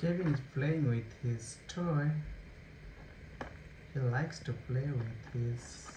Kevin is playing with his toy. He likes to play with his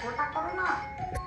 強かったもの